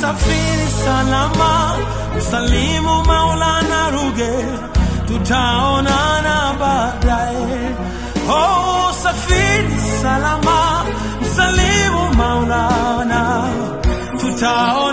safiri salama, msalimu Maulana Ruge, tutaonana baadaye. Oh, safiri salama, msalimu Maulana, tutaonana